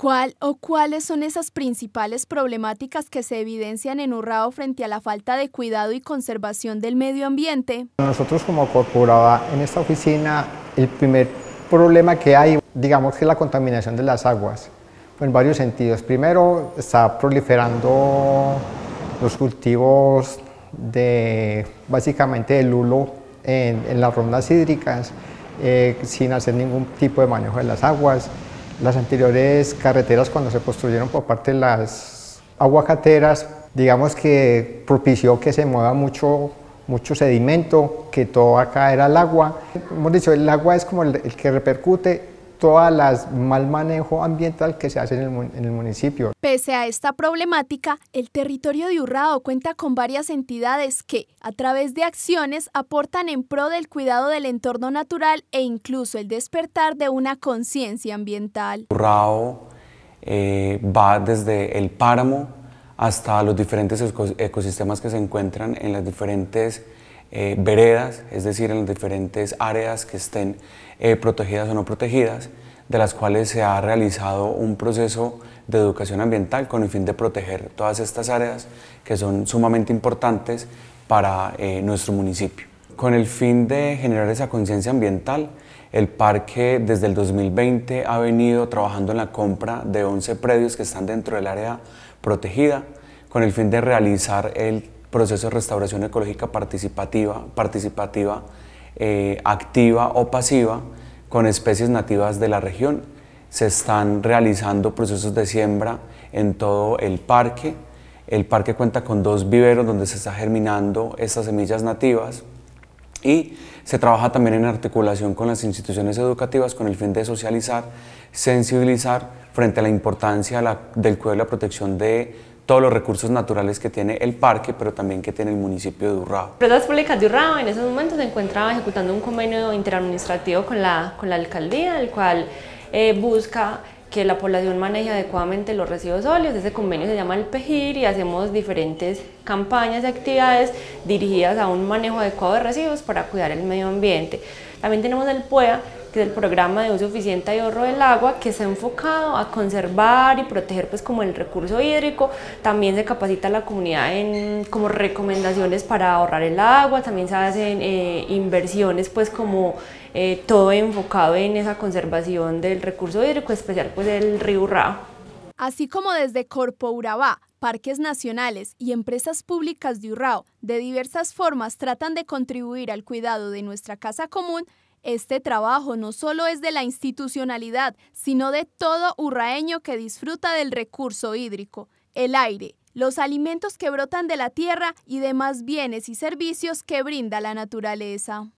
¿Cuál o cuáles son esas principales problemáticas que se evidencian en Urrao frente a la falta de cuidado y conservación del medio ambiente? Nosotros como corporada en esta oficina, el primer problema que hay, digamos que es la contaminación de las aguas, en varios sentidos. Primero, está proliferando los cultivos de básicamente el lulo en, las rondas hídricas, eh, sin hacer ningún tipo de manejo de las aguas. Las anteriores carreteras cuando se construyeron por parte de las aguacateras, digamos que propició que se mueva mucho, mucho sedimento, que todo acá era el agua. Hemos dicho, el agua es como el, el que repercute todas las mal manejo ambiental que se hace en el, municipio. Pese a esta problemática, el territorio de Urrao cuenta con varias entidades que, a través de acciones, aportan en pro del cuidado del entorno natural e incluso el despertar de una conciencia ambiental. Urrao eh, va desde el páramo hasta los diferentes ecosistemas que se encuentran en las diferentes eh, veredas, es decir, en las diferentes áreas que estén eh, protegidas o no protegidas, de las cuales se ha realizado un proceso de educación ambiental con el fin de proteger todas estas áreas que son sumamente importantes para eh, nuestro municipio. Con el fin de generar esa conciencia ambiental, el parque desde el 2020 ha venido trabajando en la compra de 11 predios que están dentro del área protegida con el fin de realizar el proceso de restauración ecológica participativa, participativa eh, activa o pasiva con especies nativas de la región. Se están realizando procesos de siembra en todo el parque. El parque cuenta con dos viveros donde se está germinando estas semillas nativas y se trabaja también en articulación con las instituciones educativas con el fin de socializar, sensibilizar frente a la importancia del cuidado y la protección de todos los recursos naturales que tiene el parque, pero también que tiene el municipio de Urrao. Empresas Públicas de Urrao en esos momentos se encuentra ejecutando un convenio interadministrativo con la, con la alcaldía, el cual eh, busca que la población maneje adecuadamente los residuos sólidos. Ese convenio se llama el PEGIR y hacemos diferentes campañas y actividades dirigidas a un manejo adecuado de residuos para cuidar el medio ambiente. También tenemos el PUEA, que es el programa de uso eficiente y ahorro del agua, que está enfocado a conservar y proteger pues como el recurso hídrico. También se capacita a la comunidad en como recomendaciones para ahorrar el agua, también se hacen eh, inversiones pues como eh, todo enfocado en esa conservación del recurso hídrico, especial pues el río Urrao. Así como desde Corpo Urabá, parques nacionales y empresas públicas de Urrao de diversas formas tratan de contribuir al cuidado de nuestra casa común, este trabajo no solo es de la institucionalidad, sino de todo urraeño que disfruta del recurso hídrico, el aire, los alimentos que brotan de la tierra y demás bienes y servicios que brinda la naturaleza.